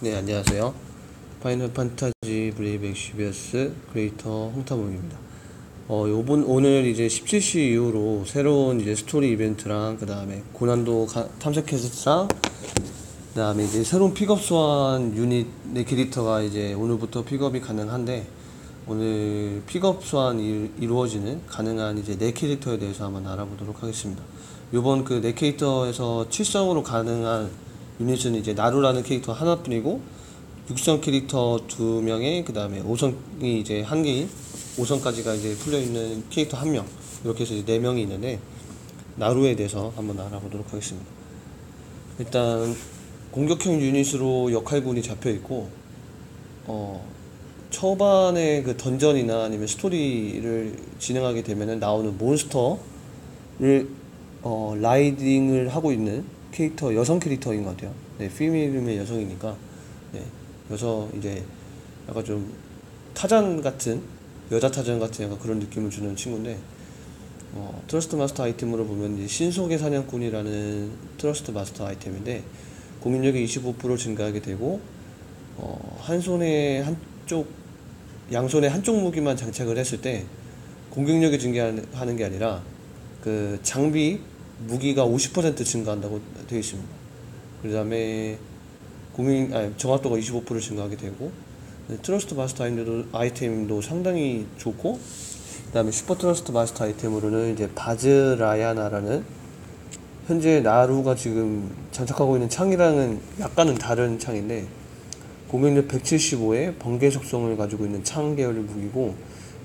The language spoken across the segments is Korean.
네, 안녕하세요. 파이널 판타지 브레이브 엑스비어스 크리에이터 홍타몽입니다. 어, 요번, 오늘 이제 17시 이후로 새로운 이제 스토리 이벤트랑, 그 다음에 고난도 가- 탐색 퀘스트랑, 그 다음에 이제 새로운 픽업 소환 유닛의 캐릭터가 이제 오늘부터 픽업이 가능한데, 오늘 픽업 소환이 일- 이루어지는 가능한 이제 네 캐릭터에 대해서 한번 알아보도록 하겠습니다. 요번 그 네 캐릭터에서 7성으로 가능한 유닛은 이제 나루라는 캐릭터 하나뿐이고 육성 캐릭터 두 명에 그 다음에 5성이 이제 한 개인 5성까지가 이제 풀려 있는 캐릭터 한 명 이렇게 해서 이제 네 명이 있는데 나루에 대해서 한번 알아보도록 하겠습니다. 일단 공격형 유닛으로 역할군이 잡혀 있고 어 초반에 그 던전이나 아니면 스토리를 진행하게 되면은 나오는 몬스터를 어 riding을 하고 있는 캐릭터 여성 캐릭터인 것 같아요. 네, 피밀의 여성이니까 네, 여성 이제 약간 좀 타잔 같은 여자 타잔 같은 약간 그런 느낌을 주는 친구인데 어, trust master 아이템으로 보면 신속의 사냥꾼이라는 trust master 아이템인데 공격력이 25% 증가하게 되고 어, 한 손에 한쪽 양손에 한쪽 무기만 장착을 했을 때 공격력이 증가하는 게 아니라 그 장비 무기가 50% 증가한다고 되어 있습니다. 그 다음에 공인 아니 정확도가 25% 증가하게 되고 네, trust master 아이템도, 아이템도 상당히 좋고 그 다음에 슈퍼 trust master 아이템으로는 이제 바즈라야나라는 현재 나루가 지금 장착하고 있는 창이랑은 약간은 다른 창인데 공격력 175의 번개 속성을 가지고 있는 창 계열의 무기고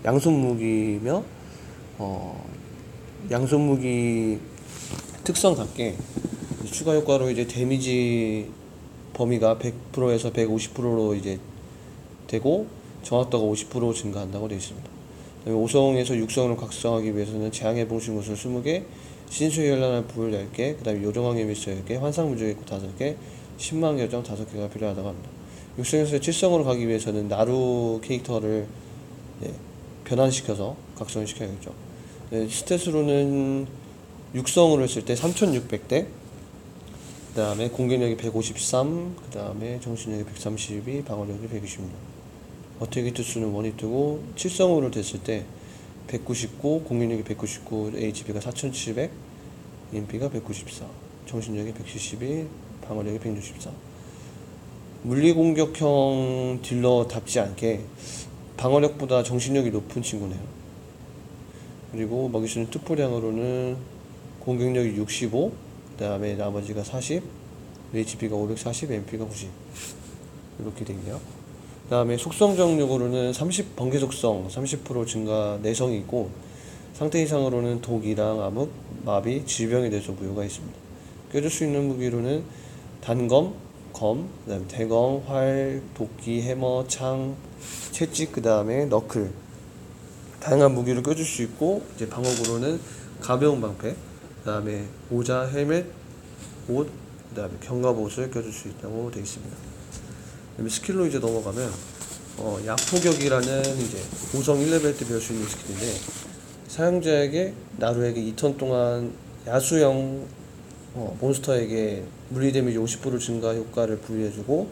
양손 무기며 어 양손 무기 특성답게 추가 효과로 이제 데미지 범위가 100%에서 150%로 이제 되고 정확도가 50% 증가한다고 되어 있습니다. 그다음에 5성에서 6성으로 각성하기 위해서는 재앙의 봉신 구슬 20개, 신수의 현란한 불 10개, 그 다음에 요정왕의 미스 10개, 환상무적의 꽃 5개, 10만 결정 5개가 필요하다고 합니다. 6성에서 7성으로 가기 위해서는 나루 캐릭터를 예, 변환시켜서 각성을 시켜야겠죠. 네, 스탯으로는 육성으로 했을 때 3600대 그 다음에 공격력이 153, 그 다음에 정신력이 132, 방어력이 126. 어택 히트 수는 원히트고 7성으로 됐을 때 199, 공격력이 199, HP가 4700, EMP가 194, 정신력이 172, 방어력이 164. 물리 공격형 딜러답지 않게 방어력보다 정신력이 높은 친구네요. 그리고 먹이수는 투포량으로는 공격력이 65, 그 다음에 나머지가 40, HP가 540, MP가 90 이렇게 돼 있네요. 그 다음에 속성 정력으로는 30 번개 속성 30% 증가 내성이 있고 상태 이상으로는 독이랑 암흑, 마비, 질병에 대해서 부여가 있습니다. 껴줄 수 있는 무기로는 단검, 검, 그다음에 대검, 활, 도끼, 해머, 창, 채찍, 그 다음에 너클 다양한 무기를 껴줄 수 있고 이제 방어구로는 가벼운 방패, 그 다음에 모자, 헬멧, 옷, 그 다음에 경갑옷을 껴줄 수 있다고 되어 있습니다. 그다음에 스킬로 이제 넘어가면 어, 약포격이라는 이제 5성 1레벨 때 배울 수 있는 스킬인데 사용자에게 나루에게 2턴 동안 야수형 어, 몬스터에게 물리 데미지 50% 증가 효과를 부여해주고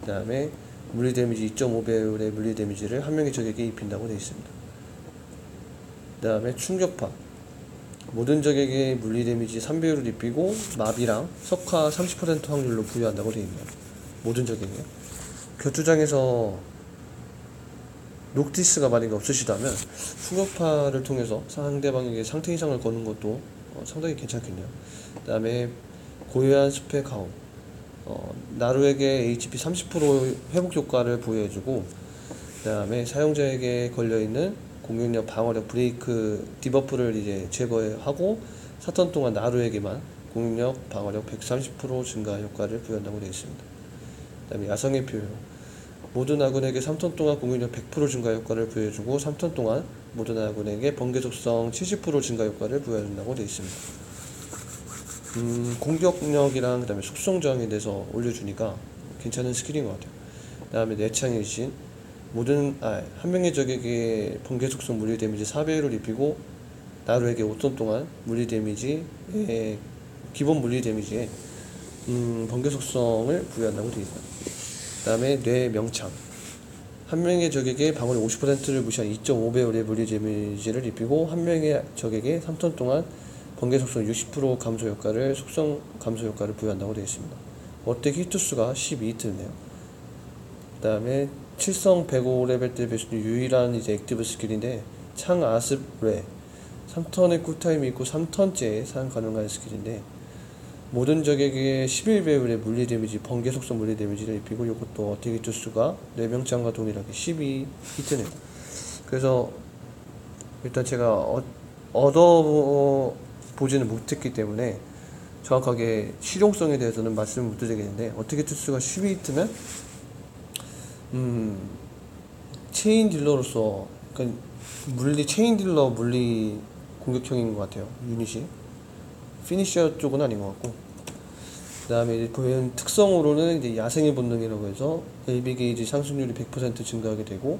그 다음에 물리 데미지 2.5배율의 물리 데미지를 한 명의 적에게 입힌다고 되어 있습니다. 그 다음에 충격파 모든 적에게 물리 데미지 3배율을 입히고 마비랑 석화 30% 확률로 부여한다고 되어 있네요. 모든 적에게 투기장에서 녹티스가 만약에 없으시다면 충격파를 통해서 상대방에게 상태 이상을 거는 것도 어, 상당히 괜찮겠네요. 그 다음에 고유한 숲의 가움 어, 나루에게 HP 30% 회복 효과를 부여해주고 그 다음에 사용자에게 걸려있는 공격력 방어력 브레이크 debuff를 이제 제거하고 4턴 동안 나루에게만 공격력 방어력 130% 증가 효과를 부여한다고 되어 있습니다. 그 다음에 야성의 표현 모든 아군에게 3턴 동안 공격력 100% 증가 효과를 부여해주고 3턴 동안 모든 아군에게 번개 속성 70% 증가 효과를 부여해준다고 되어 있습니다. 음, 공격력이랑 그 다음에 속성 저항에 대해서 올려주니까 괜찮은 스킬인 것 같아요. 그 다음에 뇌창의 신 모든 아, 한 명의 적에게 번개 속성 물리 데미지 4배율을 입히고 나루에게 5턴 동안 물리 데미지에 기본 물리 데미지에 음, 번개 속성을 부여한다고 되어 있어요. 그 다음에 뇌명창. 한 명의 적에게 방어력 50%를 무시한 2.5배율의 물리 데미지를 입히고 한 명의 적에게 3턴 동안 번개 속성 60% 감소 효과를 속성 감소 효과를 부여한다고 되어 있습니다. attack 히트수가 12히트네요. 그 다음에 7성 105레벨 때 배수 유일한 이제 active 스킬인데 창 아습 레 3턴의 쿨타임이 있고 3턴째 사용 가능한 스킬인데 모든 적에게 11배율의 물리 데미지, 번개 속성 물리 데미지를 입히고 이것도 attack 히트수가 뇌명창과 동일하게 12 히트네요. 그래서 일단 제가 어, 얻어 보지는 못했기 때문에 정확하게 실용성에 대해서는 말씀을 못 드리겠는데 attack 히트수가 12 히트면 음. 체인 딜러로서 그러니까 물리 체인 딜러 물리 공격형인 것 같아요 유닛이. finisher 쪽은 아닌 것 같고. 그 다음에 이제 보면 특성으로는 이제 야생의 본능이라고 해서 LB 게이지 상승률이 100% 증가하게 되고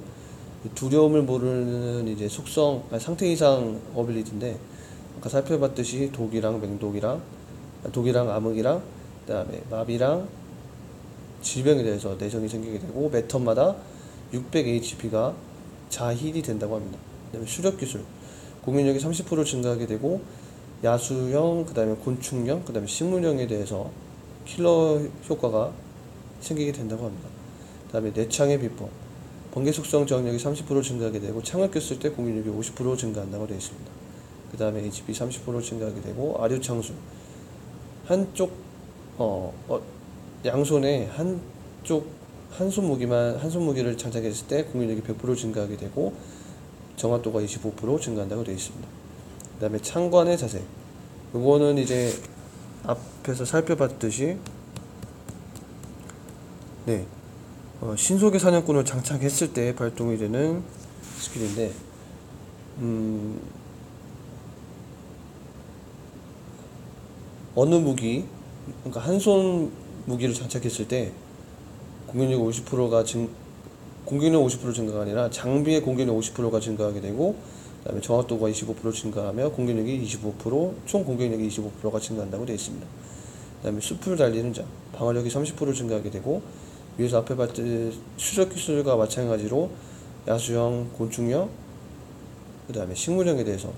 두려움을 모르는 이제 속성 아니, 상태 이상 ability인데 아까 살펴봤듯이 독이랑 맹독이랑 아, 독이랑 암흑이랑 그다음에 마비랑 질병에 대해서 내성이 생기게 되고 매 턴마다 600 HP가 자힐이 된다고 합니다. 그다음에 수력 기술 공격력이 30% 증가하게 되고 야수형 그다음에 곤충형 그다음에 식물형에 대해서 킬러 효과가 생기게 된다고 합니다. 그다음에 내창의 비법 번개 속성 저항력이 30% 증가하게 되고 창을 꼈을 때 공격력이 50% 증가한다고 되어 있습니다. 그 다음에 HP 30% 증가하게 되고 아류창수 한쪽 어, 어 양손에 한쪽 한 손 무기만 한 손 무기를 장착했을 때 공격력이 100% 증가하게 되고 정확도가 25% 증가한다고 되어 있습니다. 그 다음에 창관의 자세 이거는 이제 앞에서 살펴봤듯이 네 어, 신속의 사냥꾼을 장착했을 때 발동이 되는 스킬인데 음, 어느 무기 그러니까 한 손 무기를 장착했을 때 공격력 50%가 증 공격력 50% 증가가 아니라 장비의 공격력 50%가 증가하게 되고 그다음에 정확도가 25% 증가하며 공격력이 25%총 공격력이 25%가 증가한다고 되어 있습니다. 그다음에 숲을 달리는 자 방어력이 30% 증가하게 되고 위에서 앞에 봤듯 수적 기술과 마찬가지로 야수형, 곤충형, 그 다음에 식물형에 대해서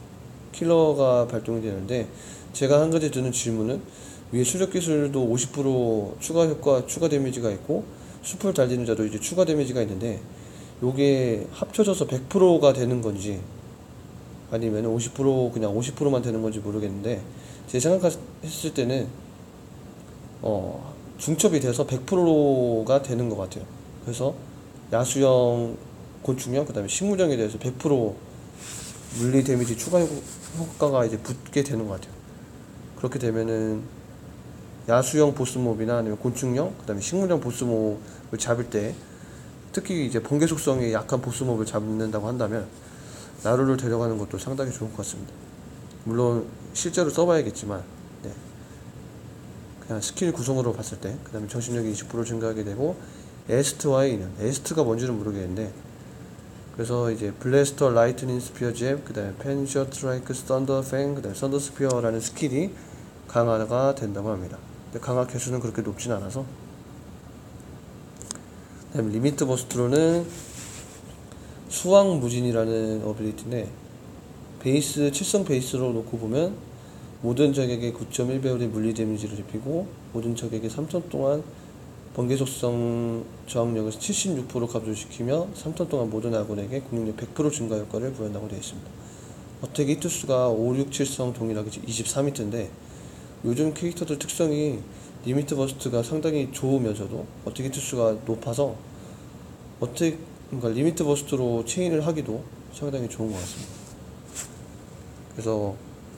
킬러가 발동이 되는데 제가 한 가지 드는 질문은 위에 수적 기술도 50% 추가 효과, 추가 데미지가 있고 숲을 달리는 자도 이제 추가 데미지가 있는데 요게 합쳐져서 100%가 되는 건지 아니면 50% 그냥 50%만 되는 건지 모르겠는데 제 생각했을 때는 어 중첩이 돼서 100%가 되는 것 같아요. 그래서 야수형, 곤충형, 그 다음에 식물형에 대해서 100% 물리 데미지 추가 효과가 이제 붙게 되는 것 같아요. 그렇게 되면은 야수형 보스몹이나 아니면 곤충형, 그 다음에 식물형 보스몹을 잡을 때 특히 이제 번개 속성이 약한 보스몹을 잡는다고 한다면 나루를 데려가는 것도 상당히 좋을 것 같습니다. 물론 실제로 써봐야겠지만 네. 그냥 스킬 구성으로 봤을 때, 그 다음에 정신력이 20% 증가하게 되고, 에스트와의 인연. 에스트가 뭔지는 모르겠는데, 그래서 이제 blaster, lightning spear jab, 그 다음에 fencer strike, thunder fang, 그 다음에 thunder spear라는 스킬이 강화가 된다고 합니다. 근데 강화 계수는 그렇게 높진 않아서. 그 다음에 limit burst로는 수왕 무진이라는 ability인데, 베이스, 7성 베이스로 놓고 보면, 모든 적에게 9.1배율의 물리 데미지를 입히고 모든 적에게 3턴 동안 번개 속성 저항력을 76% 감소시키며 3턴 동안 모든 아군에게 공격력 100% 증가 효과를 부여한다고 되어 있습니다. attack 히트수가 5, 6, 7성 동일하게 23히트인데 요즘 캐릭터들 특성이 limit burst가 상당히 좋으면서도 attack 히트수가 높아서 attack 그러니까 limit burst로 체인을 하기도 상당히 좋은 것 같습니다. 그래서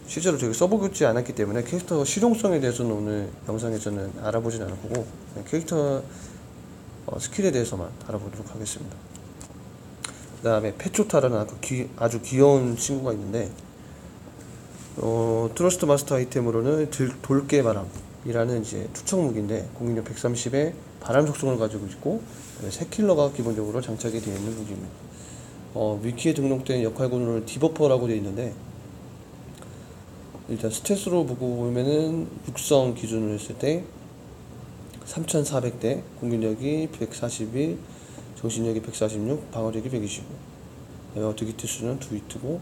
실제로 저기 써보지 않았기 때문에 캐릭터 실용성에 대해서는 오늘 영상에서는 알아보진 않을 거고 캐릭터 어, 스킬에 대해서만 알아보도록 하겠습니다. 그 다음에 페초타라는 아주 귀여운 친구가 있는데 어, trust master 아이템으로는 들, 돌개 바람이라는 이제 투척 무기인데 공격력 130에 바람 속성을 가지고 있고 새 킬러가 기본적으로 장착이 되어 있는 무기입니다. 어, 위키에 등록된 역할군으로 디버퍼라고 되어 있는데 일단 스탯으로 보고 보면은 육성 기준으로 했을 때 3400대, 공격력이 141, 정신력이 146, 방어력이 125. 그다음에 어떻게 히트수는 2히트고,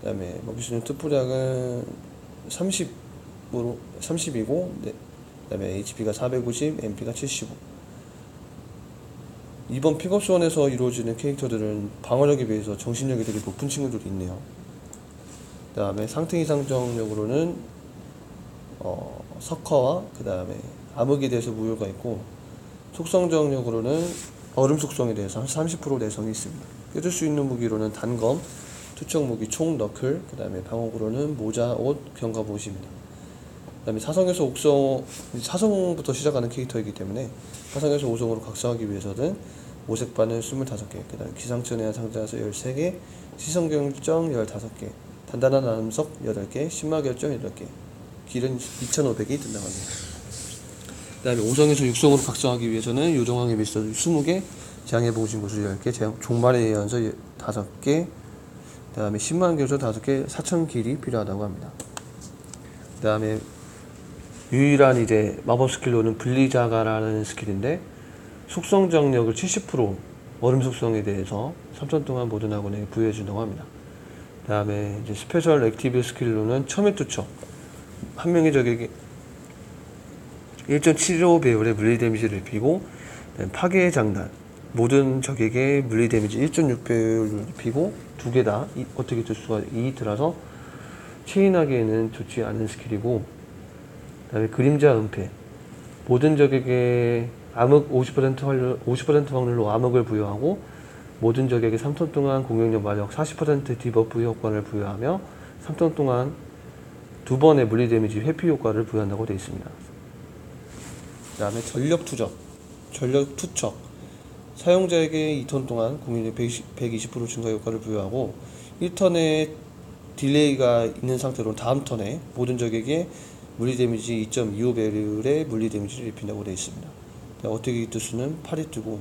그다음에 먹기수는 특불량은 30으로 30이고, 네. 그다음에 HP가 450, MP가 75. 이번 픽업수원에서 이루어지는 캐릭터들은 방어력에 비해서 정신력이 되게 높은 친구들이 있네요. 그 다음에 상태 이상 정력으로는 어, 석화와 그 다음에 암흑에 대해서 무효가 있고 속성 정력으로는 얼음 속성에 대해서 한30% 내성이 있습니다. 껴줄 수 있는 무기로는 단검, 투척 무기, 총, 너클, 그 다음에 방어구로는 모자, 옷, 옷입니다. 그 다음에 사성에서 옥성, 사성부터 시작하는 캐릭터이기 때문에 사성에서 오성으로 각성하기 위해서는 오색반을 25개, 그 다음에 기상천외한 상자에서 13개, 시성결정 15개, 단단한 암석 8개, 신마결정 8개, 길은 2,500이 든다고 합니다. 그 다음에 5성에서 6성으로 각성하기 위해서는 요정왕의 미스터 20개, 재앙의 보신 구슬 10개, 종말의 예언서 5개, 그 다음에 10만 교조 5개, 4천 길이 필요하다고 합니다. 그 다음에 유일한 이제 마법 스킬로는 블리자가라는 스킬인데 속성 저항력을 70% 얼음 속성에 대해서 3턴 동안 모든 아군에 부여해 준다고 합니다. 그 다음에 이제 스페셜 active 스킬로는 첨예 투척 한 명의 적에게 1.75 배율의 물리 데미지를 입히고 파괴의 장단 모든 적에게 물리 데미지 1.6 배율을 입히고 두 개 다 attack 히트수가 2히트라서 체인하기에는 좋지 않은 스킬이고 그 다음에 그림자 은폐 모든 적에게 암흑 50% 확률, 50% 확률로 암흑을 부여하고 모든 적에게 3턴 동안 공격력 마력 40% debuff 효과를 부여하며 3턴 동안 두 번의 물리 데미지 회피 효과를 부여한다고 되어 있습니다. 그 다음에 전력 투적, 전력 투척 사용자에게 2턴 동안 공격력 120% 증가 효과를 부여하고 1턴의 딜레이가 있는 상태로 다음 턴에 모든 적에게 물리 데미지 2.25 배율의 물리 데미지를 입힌다고 되어 있습니다. attack 히트수는 8히트고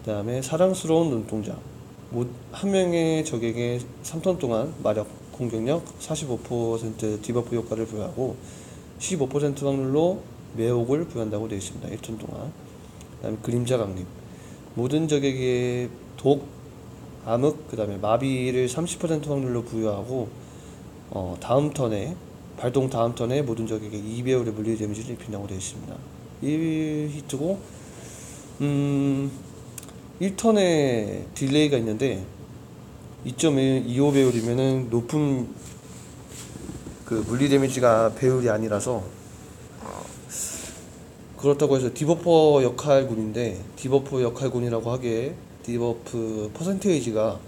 그 다음에 사랑스러운 눈동자 한 명의 적에게 3턴 동안 마력 공격력 45% debuff 효과를 부여하고 15% 확률로 매혹을 부여한다고 되어 있습니다. 1턴 동안 그 다음에 그림자 강림 모든 적에게 독, 암흑, 그 다음에 마비를 30% 확률로 부여하고 어, 다음 턴에 발동 다음 턴에 모든 적에게 2배율의 물리 데미지를 입힌다고 되어 있습니다. 1히트고 음 1턴에 딜레이가 있는데 2.25 배율이면은 높은 그 물리 데미지가 배율이 아니라서 그렇다고 해서 debuffer 역할군인데 debuff 역할군이라고 하기에 debuff 퍼센테이지가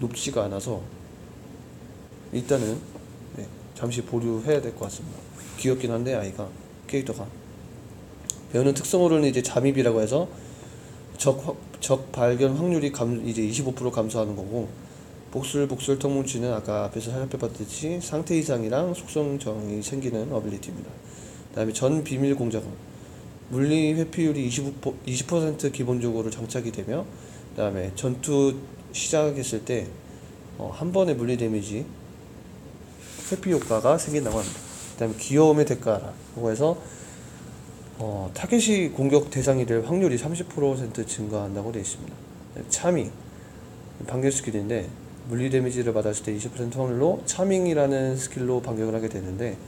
높지가 않아서 일단은 네, 잠시 보류해야 될 것 같습니다. 귀엽긴 한데 아이가 캐릭터가 배우는 특성으로는 이제 잠입이라고 해서 적, 적 발견 확률이 감, 이제 25% 감소하는 거고 복술 복술 턱뭉치는 아까 앞에서 살펴봤듯이 상태 이상이랑 속성 정이 생기는 ability입니다. 그 다음에 전 비밀 공작은 물리 회피율이 25%, 20% 기본적으로 장착이 되며 그 다음에 전투 시작했을 때한 어, 번의 물리 데미지 회피 효과가 생긴다고 합니다. 그 다음에 귀여움의 대가라고 해서 어, 타겟이 공격 대상이 될 확률이 30% 증가한다고 되어 있습니다. charming 반격 스킬인데 물리 데미지를 받았을 때 20% 확률로 charming이라는 스킬로 반격을 하게 되는데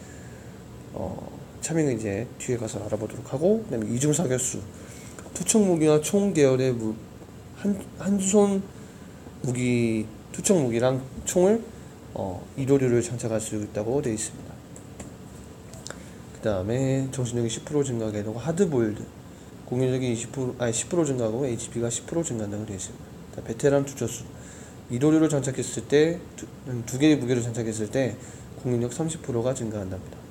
어, charming은 이제 뒤에 가서 알아보도록 하고 그다음에 이중 사격수 투척 무기나 총 계열의 무, 한, 한 손 무기 투척 무기랑 총을 어, 이도류를 장착할 수 있다고 되어 있습니다. 그 다음에 정신력이 10% 증가하게 되고 하드보일드 공격력이 20% 아니 10% 증가하고 HP가 10% 증가한다고 되어 있습니다. 베테랑 투척수 이도류를 장착했을 때두 개의 무기를 장착했을 때 공격력 30%가 증가한답니다.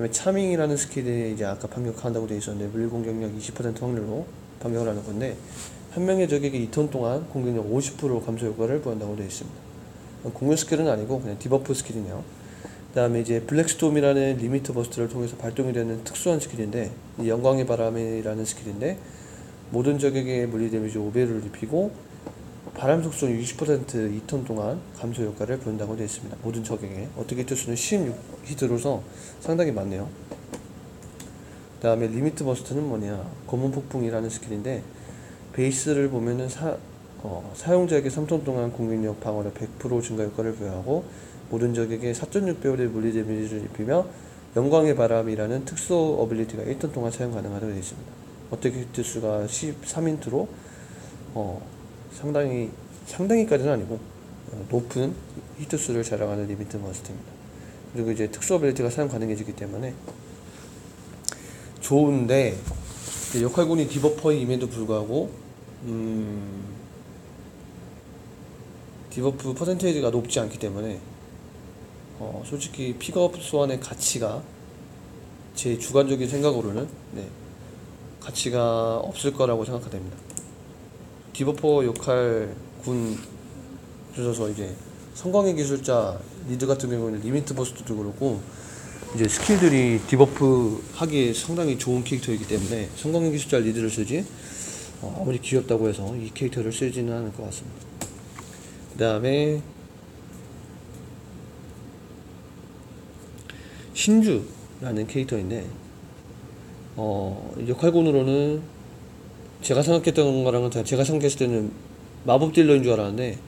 그다음에 charming이라는 스킬이 이제 아까 반격한다고 되어 있었는데 물 공격력 20% 확률로 반격을 하는 건데 한 명의 적에게 2턴 동안 공격력 50% 감소 효과를 부여한다고 되어 있습니다. 공격 스킬은 아니고 그냥 debuff 스킬이네요. 그 다음에 이제 black storm이라는 limit burst를 통해서 발동이 되는 특수한 스킬인데 영광의 바람이라는 스킬인데 모든 적에게 물리 데미지 5배를 입히고 바람 속성 60% 2턴 동안 감소 효과를 부여한다고 되어 있습니다. 모든 적에게 attack 히트 수는 16히트로서 상당히 많네요. 그 다음에 limit burst는 뭐냐 검은 폭풍이라는 스킬인데 베이스를 보면은 사, 어, 사용자에게 3턴 동안 공격력 방어력 100% 증가 효과를 부여하고 모든 적에게 4.6배율의 물리 데미지를 입히며 영광의 바람이라는 특수 ability가 1턴 동안 사용 가능하다고 되어 있습니다. attack 히트 수가 13히트로 어, 상당히 상당히까지는 아니고 어, 높은 히트 수를 자랑하는 limit burst입니다. 그리고 이제 특수 ability가 사용 가능해지기 때문에 좋은데 역할군이 debuffer임에도 불구하고 음, debuff 퍼센테이지가 높지 않기 때문에 어, 솔직히 픽업 소환의 가치가 제 주관적인 생각으로는 네, 가치가 없을 거라고 생각됩니다. debuffer 역할군 중에서 이제 성광의 기술자 리드 같은 경우는 limit burst도 그렇고 이제 스킬들이 debuff 하기에 상당히 좋은 캐릭터이기 때문에 성광의 기술자 리드를 쓰지 어, 아무리 귀엽다고 해서 이 캐릭터를 쓰지는 않을 것 같습니다. 그 다음에 신주라는 캐릭터인데 어, 역할군으로는 제가 생각했던 거랑은 다 제가 생각했을 때는 마법 딜러인 줄 알았는데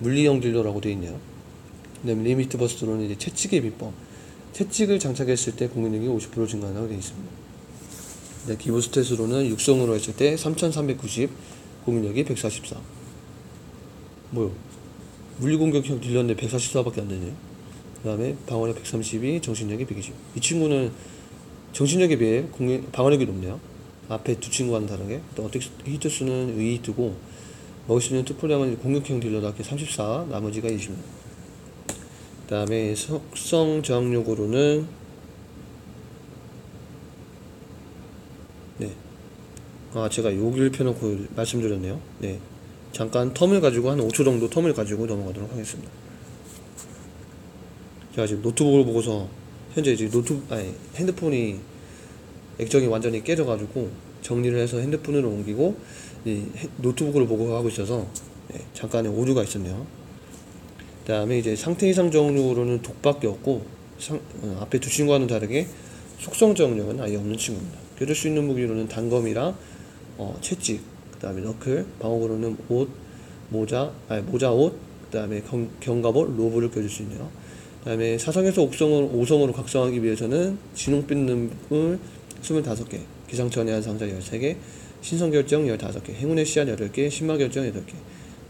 물리형 딜러라고 되어 있네요. 그다음에 limit burst로는 이제 채찍의 비법. 채찍을 장착했을 때 공격력이 50% 증가한다고 되어 있습니다. 네, 기본 stat으로는 육성으로 했을 때 3390, 공격력이 144. 뭐요? 물리 공격형 딜러인데 144밖에 안 되네요. 그 다음에 방어력 132, 정신력이 120. 이 친구는 정신력에 비해 공격, 방어력이 높네요. 앞에 두 친구와는 다르게. 또 어택 히트 수는 의히트고 먹을 수 있는 투포량은 공격형 딜러답게 34, 나머지가 20. 그 다음에 속성 저항력으로는 네. 아 제가 여기를 펴놓고 말씀드렸네요. 네. 잠깐 term을 가지고 한 5초 정도 term을 가지고 넘어가도록 하겠습니다. 제가 지금 노트북을 보고서 현재 지금 노트 아니 핸드폰이 액정이 완전히 깨져가지고 정리를 해서 핸드폰으로 옮기고 이 노트북을 보고 하고 있어서 네, 잠깐의 오류가 있었네요. 그 다음에 이제 상태 이상 정력으로는 독밖에 없고 상, 어, 앞에 두 친구와는 다르게 속성 정력은 아예 없는 친구입니다. 교될 수 있는 무기로는 단검이랑 어, 채찍, 그 다음에 너클, 방어구로는 옷, 모자, 아니 모자 옷, 그 다음에 경갑옷, 로브를 껴줄 수 있네요. 그 다음에 사성에서 옥성으로, 5성으로 각성하기 위해서는 진홍빛 눈을 25개, 기상천외 한 상자 13개, 신성결정 15개, 행운의 씨앗 8개, 신마결정 8개,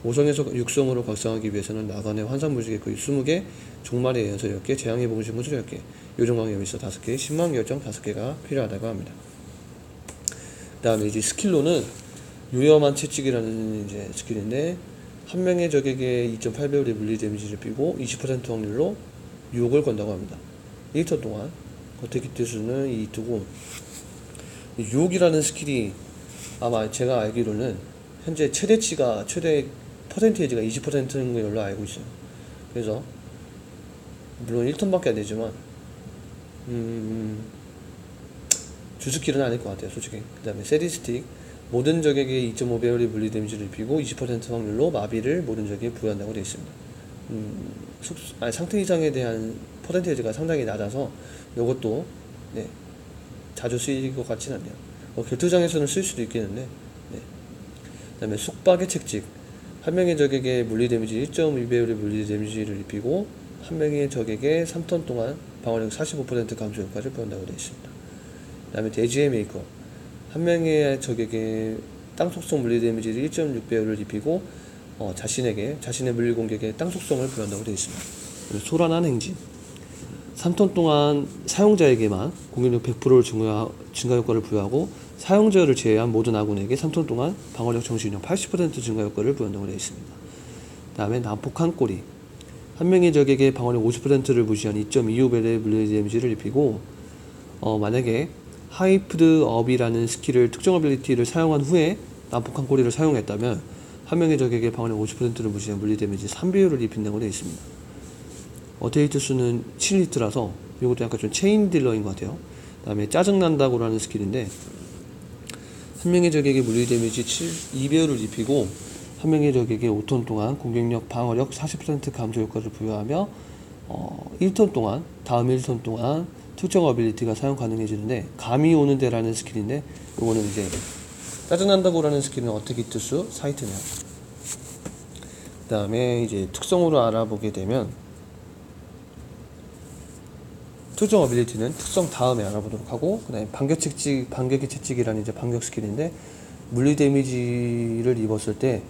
5성에서 6성으로 각성하기 위해서는 나간의 환상무지개 그 20개, 종말의 연서 10개, 재앙의 봉신 무술 10개, 요정광의 미서 5개, 신망결정 5개가 필요하다고 합니다. 그 다음에 이제 스킬로는 유염한 채찍이라는 이제 스킬인데 한 명의 적에게 2.8배율의 물리 데미지를 삐고 20% 확률로 유혹을 건다고 합니다. 1턴 동안 겉에기 수는 이 두고 유혹이라는 스킬이 아마 제가 알기로는 현재 최대치가 최대 퍼센테이지가 20%인 걸로 알고 있어요. 그래서 물론 1톤밖에 안 되지만 음, 주스킬은 아닐 것 같아요, 솔직히. 그 다음에 세디스틱 모든 적에게 2.5배율의 물리 데미지를 입히고 20% 확률로 마비를 모든 적에게 부여한다고 되어 있습니다. 음, 속, 아니, 상태 이상에 대한 퍼센테이지가 상당히 낮아서 이것도 네, 자주 쓰일 것 같지는 않네요. 어, 결투장에서는 쓸 수도 있겠는데 네. 그 다음에 속박의 채찍 한 명의 적에게 물리 데미지 1.2배율의 물리 데미지를 입히고 한 명의 적에게 3턴 동안 방어력 45% 감소 효과를 부여한다고 되어 있습니다. 그 다음에 대지의 메이커 한 명의 적에게 땅 속성 물리 데미지를 1.6배율을 입히고 어, 자신에게 자신의 물리 공격에 땅 속성을 부여한다고 되어 있습니다. 소란한 행진 3턴 동안 사용자에게만 공격력 100%를 증가, 증가 효과를 부여하고 사용자를 제외한 모든 아군에게 3턴 동안 방어력 정신력 80% 증가 효과를 부여한다고 되어 있습니다. 다음에 난폭한 꼬리 한 명의 적에게 방어력 50%를 무시한 2.25배의 물리 데미지를 입히고 어, 만약에 hyped up이라는 스킬을 특정 ability를 사용한 후에 난폭한 꼬리를 사용했다면 한 명의 적에게 방어력 50%를 무시한 물리 데미지 3배율을 입힌다고 되어 있습니다. attack 히트 수는 7히트라서 이것도 약간 좀 체인 딜러인 것 같아요. 다음에 짜증난다고라는 스킬인데 한 명의 적에게 물리 데미지 7, 2배율을 입히고 한 명의 적에게 5턴 동안 공격력 방어력 40% 감소 효과를 부여하며 어, 1턴 동안 다음 1턴 동안 특정 ability가 사용 가능해지는데 감이 오는 데라는 스킬인데 이거는 이제 짜증난다고라는 스킬은 attack 히트 수 4히트네요. 그 다음에 이제 특성으로 알아보게 되면 특정 ability는 특성 다음에 알아보도록 하고 그 다음에 반격 채찍 반격의 채찍이라는 이제 반격 스킬인데 물리 데미지를 입었을 때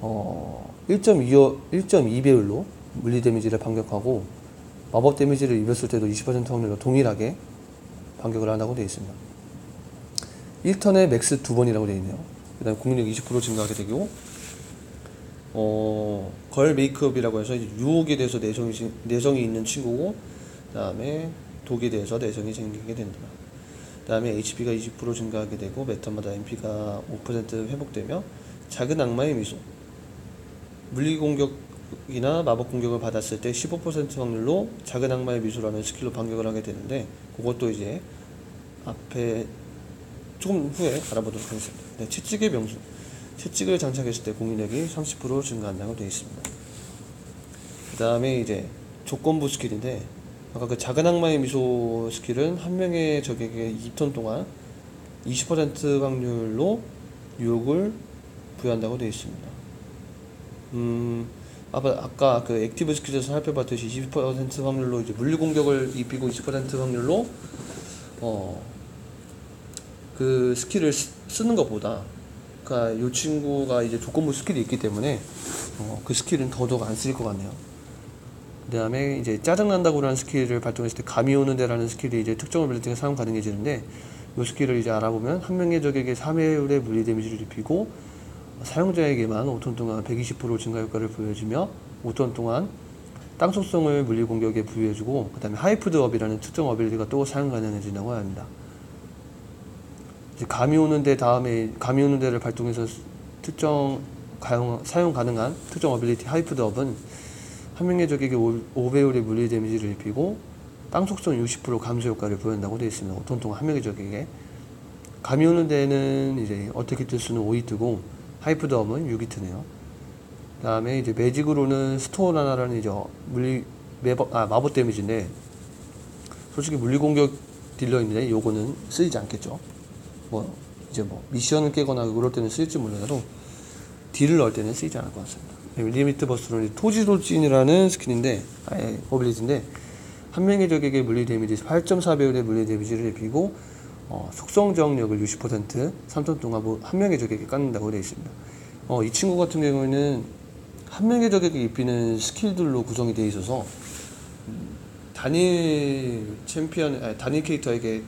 어, 1.2 1.2배율로 물리 데미지를 반격하고 마법 데미지를 입었을 때도 20% 확률로 동일하게 반격을 한다고 되어 있습니다. 1턴에 max 두 번이라고 되어 있네요. 그 다음에 공격력 20% 증가하게 되고 어, girl makeup이라고 해서 유혹에 대해서 내성이, 내성이 있는 친구고 그 다음에 독에 대해서 내성이 생기게 된다. 그 다음에 HP가 20% 증가하게 되고 매턴마다 MP가 5% 회복되며 작은 악마의 미소 물리 공격이나 마법 공격을 받았을 때 15% 확률로 작은 악마의 미소라는 스킬로 반격을 하게 되는데 그것도 이제 앞에 조금 후에 알아보도록 하겠습니다. 네, 채찍의 명수 채찍을 장착했을 때 공격력이 30% 증가한다고 되어 있습니다. 그 다음에 이제 조건부 스킬인데 아까 그 작은 악마의 미소 스킬은 한 명의 적에게 2턴 동안 20% 확률로 유혹을 부여한다고 되어 있습니다. 음, 아까, 아까 그 active 스킬에서 살펴봤듯이 20% 확률로 이제 물리 공격을 입히고 20% 확률로 어, 그 스킬을 쓰, 쓰는 것보다 그러니까 이 친구가 이제 조건부 스킬이 있기 때문에 어, 그 스킬은 더더욱 안쓸것 같네요. 그 다음에 이제 짜증난다고 라는 스킬을 발동했을 때 감이 오는 데 라는 스킬이 이제 특정 ability가 사용 가능해지는데 이 스킬을 이제 알아보면 한 명의 적에게 3배율의 물리 데미지를 입히고 사용자에게만 5턴 동안 120% 증가 효과를 부여해주며 5턴 동안 땅 속성을 물리 공격에 부여해주고 그 다음에 hyped up이라는 특정 ability가 또 사용 가능해진다고 합니다. 감이 오는 데 다음에 감이 오는 데를 발동해서 특정 가용, 사용 가능한 특정 ability hyped up은 한 명의 적에게 5배율의 물리 데미지를 입히고 땅 속성 60% 감소 효과를 부여한다고 되어 있습니다. 5턴 동안 한 명의 적에게 감이 오는 데는 이제 attack 히트 수는 5히트고 hyped up은 6히트네요. 그 다음에 이제 매직으로는 스토어 하나라는 이제 물리 매법 아 마법 데미지인데 솔직히 물리 공격 딜러인데 요거는 쓰이지 않겠죠. 뭐 이제 뭐 미션을 깨거나 그럴 때는 쓰일지 몰라도 딜을 넣을 때는 쓰이지 않을 것 같습니다. limit burst로는 토지돌진이라는 스킬인데 아예 ability인데 한 명의 적에게 물리 데미지 8.4배율의 물리 데미지를 입히고 어, 속성 저항력을 60% 3턴 동안 뭐 한 명의 적에게 깎는다고 되어 있습니다. 어, 이 친구 같은 경우에는 한 명의 적에게 입히는 스킬들로 구성이 되어 있어서 음, 단일 챔피언 아니, 단일 캐릭터에게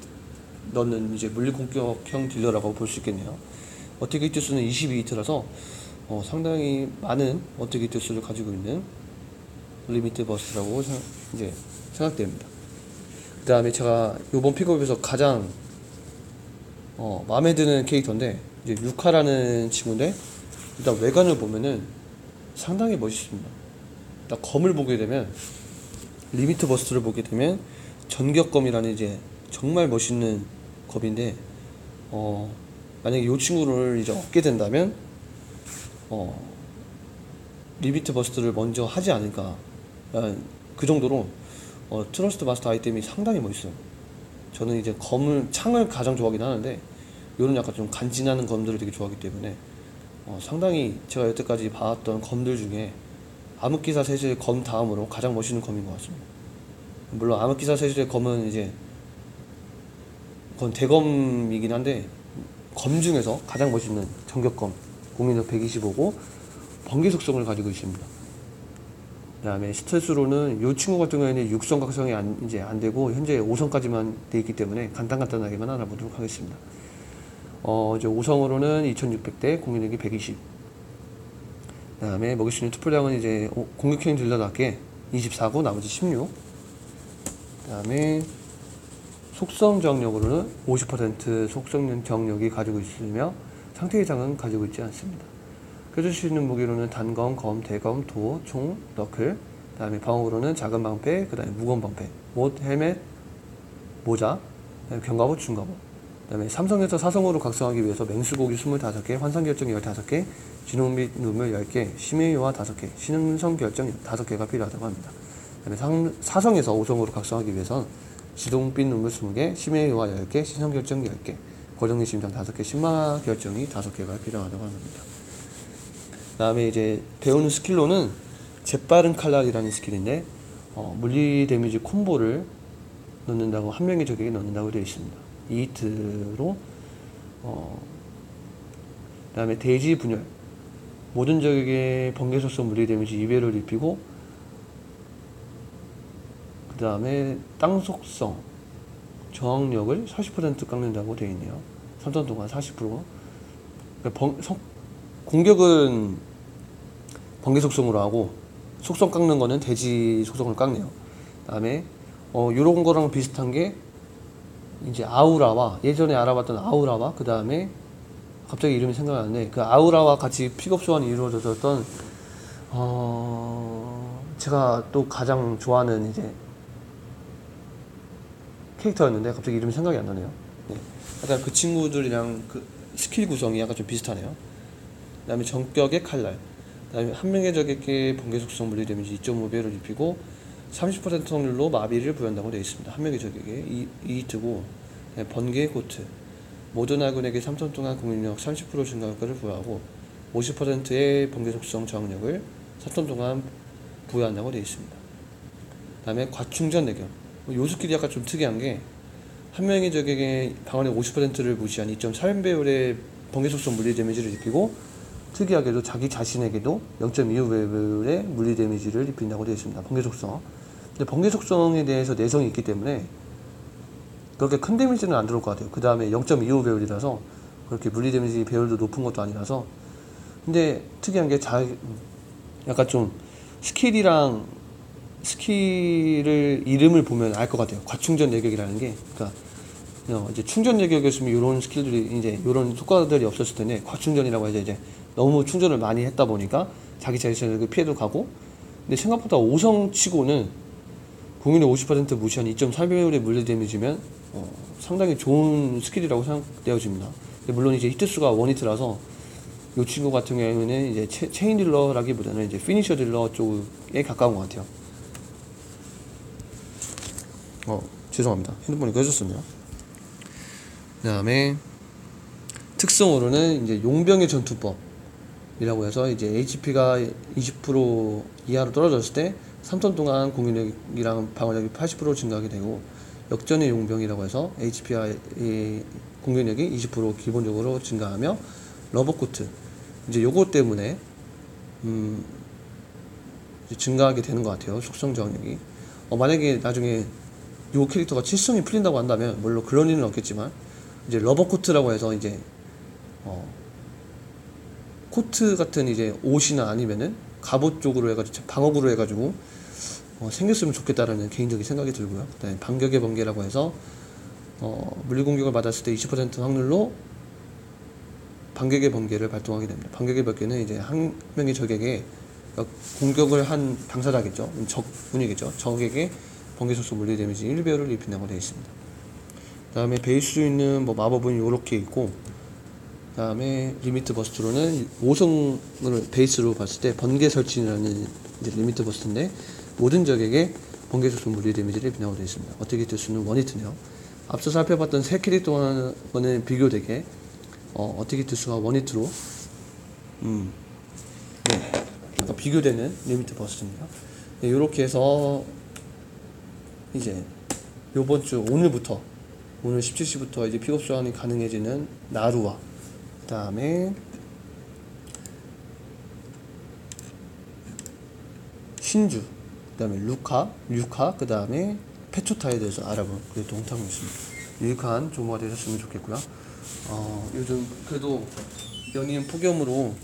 넣는 이제 물리 공격형 딜러라고 볼 수 있겠네요. attack 히트 수는 22히트라서 어, 상당히 많은 attack 히트 수를 가지고 있는 limit burst라고 생각, 이제 생각됩니다. 그 다음에 제가 이번 픽업에서 가장 어, 마음에 드는 캐릭터인데 이제 유카라는 친구인데 일단 외관을 보면은 상당히 멋있습니다. 일단 검을 보게 되면 limit burst를 보게 되면 전격검이라는 이제 정말 멋있는 검인데 어 만약에 이 친구를 이제 얻게 된다면 어 limit burst를 먼저 하지 않을까 아, 그 정도로 어, trust master 아이템이 상당히 멋있어요. 저는 이제 검을 창을 가장 좋아하긴 하는데 이런 약간 좀 간지나는 검들을 되게 좋아하기 때문에 어, 상당히 제가 여태까지 봐왔던 검들 중에 암흑기사 세실 검 다음으로 가장 멋있는 검인 것 같습니다. 물론 암흑기사 세실의 검은 이제 그건 대검이긴 한데 검 중에서 가장 멋있는 전격검 공인력 125고 번개 속성을 가지고 있습니다. 그다음에 스탯으로는 이 친구 같은 경우에는 6성 각성이 안, 이제 안 되고 현재 5성까지만 돼 있기 때문에 간단간단하게만 알아보도록 하겠습니다. 어, 이제 5성으로는 2600대 공인력이 120. 그다음에 먹일 수 있는 투표량은 이제 오- 공격형 딜러답게 24고 나머지 16. 그다음에 속성 정력으로는 50% 속성 정력이 가지고 있으며 상태 이상은 가지고 있지 않습니다. 껴줄 수 있는 무기로는 단검, 검, 대검, 도, 총, 너클, 그 다음에 방어로는 작은 방패, 그 다음에 무거운 방패, 옷, 헬멧, 모자, 견갑옷, 중갑옷. 그 다음에 삼성에서 사성으로 각성하기 위해서 맹수고기 25개, 환상결정 15개, 진홍 및 눈물 10개, 심해요와 5개, 신흥성 결정 5개가 필요하다고 합니다. 그 다음에 상, 사성에서 5성으로 각성하기 위해선 지동빈 응급 20개, 심해요와 10개, 신성결정 10개, 고정리 심장 5개, 심마 결정이 5개가 필요하다고 합니다. 그 다음에 이제 배우는 스킬로는 재빠른 칼날이라는 스킬인데 어, 물리 데미지 콤보를 넣는다고 한 명의 적에게 넣는다고 되어 있습니다. 이 히트로 어, 그다음에 대지 분열 모든 적에게 번개 속성 물리 데미지 2배를 입히고 그 다음에 땅 속성 저항력을 40% 깎는다고 되어 있네요. 3턴 동안 40%. 그러니까 번, 성- 공격은 번개 속성으로 하고 속성 깎는 거는 대지 속성을 깎네요. 그다음에 어 요런 거랑 비슷한 게 이제 아우라와 예전에 알아봤던 아우라와 그 다음에 갑자기 이름이 생각이 안 나는데 그 아우라와 같이 픽업 소환이 이루어졌던 어 제가 또 가장 좋아하는 이제 캐릭터였는데 갑자기 이름이 생각이 안 나네요. 네. 약간 그 친구들이랑 그 스킬 구성이 약간 좀 비슷하네요. 그다음에 전격의 칼날. 그다음에 한 명의 적에게 번개 속성 물리 데미지 2.5배를 입히고 30% 확률로 마비를 부여한다고 되어 있습니다. 한 명의 적에게 이, 이 히트고 그다음에 번개의 코트. 모든 아군에게 3턴 동안 공격력 30% 증가 효과를 부여하고 50%의 번개 속성 저항력을 3턴 동안 부여한다고 되어 있습니다. 그 다음에 과충전 내경. 요 스킬이 약간 좀 특이한 게 한 명의 적에게 방어력 50%를 무시한 2.3배율의 번개 속성 물리 데미지를 입히고 특이하게도 자기 자신에게도 0.25배율의 물리 데미지를 입힌다고 되어 있습니다. 번개 속성. 근데 번개 속성에 대해서 내성이 있기 때문에 그렇게 큰 데미지는 안 들어올 것 같아요. 그 다음에 0.25배율이라서 그렇게 물리 데미지 배율도 높은 것도 아니라서 근데 특이한 게 자, 약간 좀 스킬이랑 스킬을 이름을 보면 알 것 같아요. 과충전 뇌격이라는 게 그러니까 어, 이제 충전 뇌격이었으면 이런 스킬들이 이제 이런 효과들이 없었을 텐데 과충전이라고 해서 이제 너무 충전을 많이 했다 보니까 자기 자신에게 피해도 가고 근데 생각보다 5성 치고는 공인의 50% 무시한 2.3배율의 물리 데미지면 어, 상당히 좋은 스킬이라고 생각되어집니다. 물론 이제 히트수가 one hit라서 이 친구 같은 경우에는 이제 체, 체인 딜러라기보다는 이제 finisher 딜러 쪽에 가까운 것 같아요. 어 죄송합니다. 핸드폰이 꺼졌었네요. 그 다음에 특성으로는 이제 용병의 전투법이라고 해서 이제 HP가 20% 이하로 떨어졌을 때 3턴 동안 공격력이랑 방어력이 80% 증가하게 되고 역전의 용병이라고 해서 HP와 이 공격력이 20% 기본적으로 증가하며 rubber coat 이제 요거 때문에 음 증가하게 되는 것 같아요 속성 저항력이. 어, 만약에 나중에 요 캐릭터가 칠성이 풀린다고 한다면 물론 그런 일은 없겠지만 이제 rubber coat라고 해서 이제 어 코트 같은 이제 옷이나 아니면은 갑옷 쪽으로 해가지고 방어구로 해가지고 어, 생겼으면 좋겠다라는 개인적인 생각이 들고요. 그다음에 반격의 번개라고 해서 어, 물리 공격을 받았을 때 20% 확률로 반격의 번개를 발동하게 됩니다. 반격의 번개는 이제 한 명의 적에게 공격을 한 당사자겠죠. 적군이겠죠. 적에게 번개 속성 물리 데미지 1배율을 입힌다고 되어 있습니다. 그다음에 베이스 있는 뭐 마법은 이렇게 있고 그다음에 limit burst로는 5성을 베이스로 봤을 때 번개 설치라는 limit burst인데 모든 적에게 번개 속성 물리 데미지를 입힌다고 되어 있습니다. attack 히트 수는 one hit네요. 앞서 살펴봤던 세 캐릭터와는 비교되게 어, attack 히트 수가 one hit로 음, 네, 그러니까 비교되는 limit burst입니다. 네, 이렇게 해서 이제 요번 주 오늘부터 오늘 17시부터 이제 픽업 소환이 가능해지는 나루와 그 다음에 신주 그 다음에 루카 류카 그 다음에 페초타에 대해서 알아본 그게 동탐이었습니다. 유익한 정보가 되셨으면 좋겠고요. 어, 요즘 그래도 연이은 폭염으로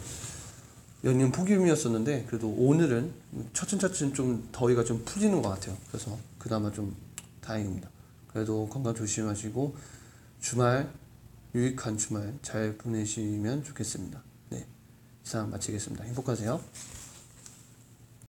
연이은 폭염이었었는데 그래도 오늘은 차츰차츰 좀 더위가 좀 풀리는 것 같아요. 그래서 그나마 좀 다행입니다. 그래도 건강 조심하시고 주말 유익한 주말 잘 보내시면 좋겠습니다. 네, 이상 마치겠습니다. 행복하세요.